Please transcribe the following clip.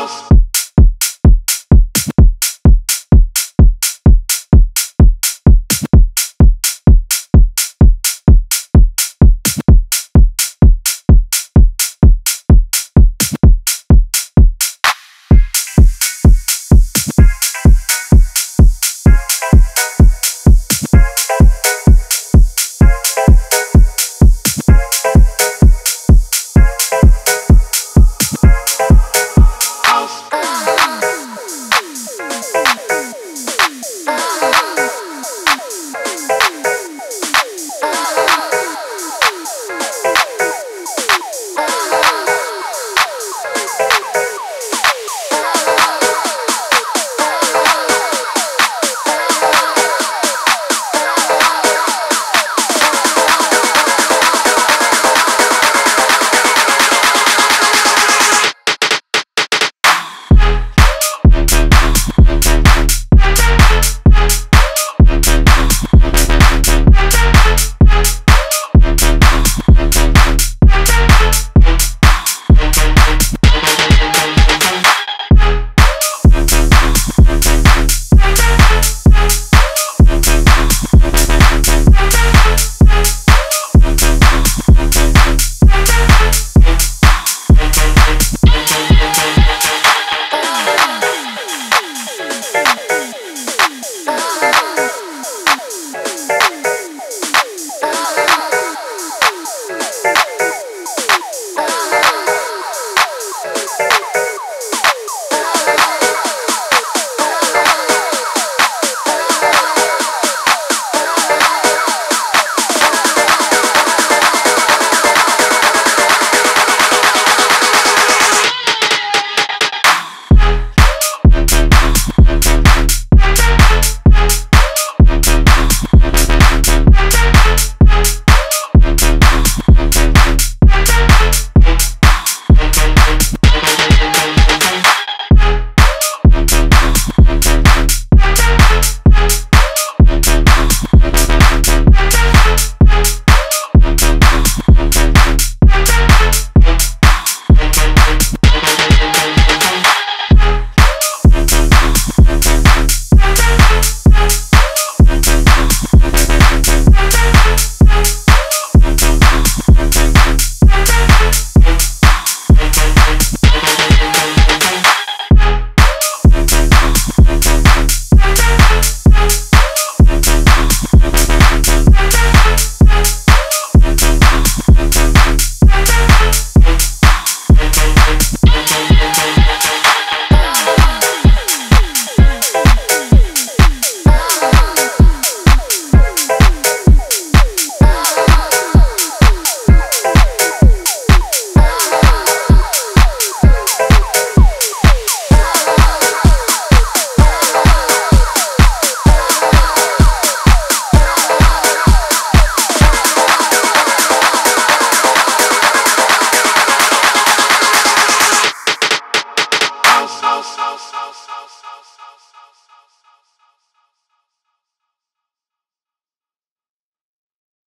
house.